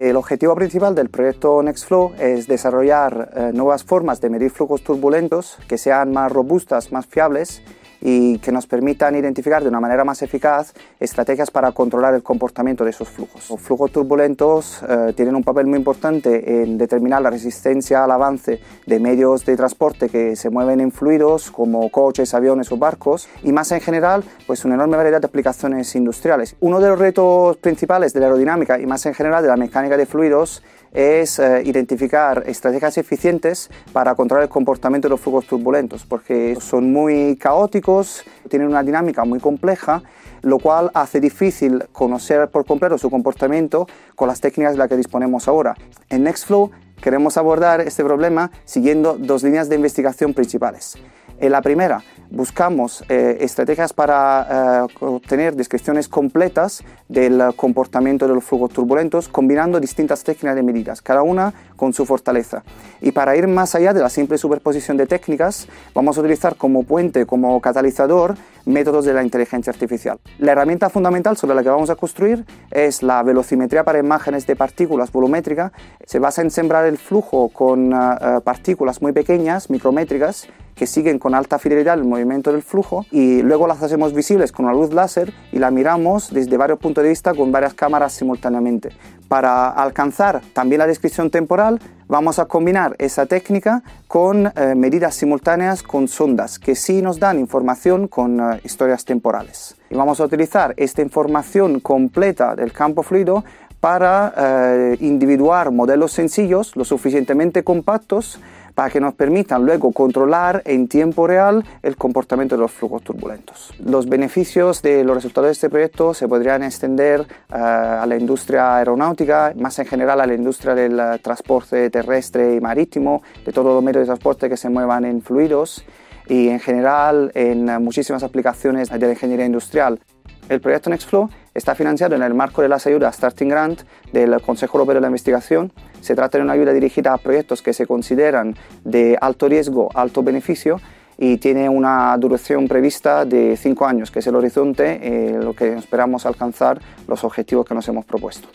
El objetivo principal del proyecto NextFlow es desarrollar eh, nuevas formas de medir flujos turbulentos que sean más robustas, más fiables y que nos permitan identificar de una manera más eficaz estrategias para controlar el comportamiento de esos flujos. Los flujos turbulentos eh, tienen un papel muy importante en determinar la resistencia al avance de medios de transporte que se mueven en fluidos como coches, aviones o barcos y más en general pues una enorme variedad de aplicaciones industriales. Uno de los retos principales de la aerodinámica y más en general de la mecánica de fluidos es eh, identificar estrategias eficientes para controlar el comportamiento de los flujos turbulentos, porque son muy caóticos, tienen una dinámica muy compleja, lo cual hace difícil conocer por completo su comportamiento con las técnicas de las que disponemos ahora. En Nextflow queremos abordar este problema siguiendo dos líneas de investigación principales. En la primera, buscamos eh, estrategias para eh, obtener descripciones completas del comportamiento de los flujos turbulentos, combinando distintas técnicas de medidas, cada una con su fortaleza. Y para ir más allá de la simple superposición de técnicas, vamos a utilizar como puente, como catalizador, métodos de la inteligencia artificial. La herramienta fundamental sobre la que vamos a construir es la velocimetría para imágenes de partículas volumétrica. Se basa en sembrar el flujo con eh, partículas muy pequeñas, micrométricas, que siguen con alta fidelidad el movimiento del flujo y luego las hacemos visibles con una luz láser y la miramos desde varios puntos de vista con varias cámaras simultáneamente. Para alcanzar también la descripción temporal vamos a combinar esa técnica con eh, medidas simultáneas con sondas que sí nos dan información con eh, historias temporales. Y vamos a utilizar esta información completa del campo fluido para eh, individuar modelos sencillos, lo suficientemente compactos, para que nos permitan luego controlar en tiempo real el comportamiento de los flujos turbulentos. Los beneficios de los resultados de este proyecto se podrían extender eh, a la industria aeronáutica, más en general a la industria del eh, transporte terrestre y marítimo, de todos los medios de transporte que se muevan en fluidos y en general en muchísimas aplicaciones de la ingeniería industrial. El proyecto Nextflow está financiado en el marco de las ayudas Starting Grant del Consejo Europeo de la Investigación. Se trata de una ayuda dirigida a proyectos que se consideran de alto riesgo, alto beneficio y tiene una duración prevista de 5 años, que es el horizonte, eh, lo que esperamos alcanzar los objetivos que nos hemos propuesto.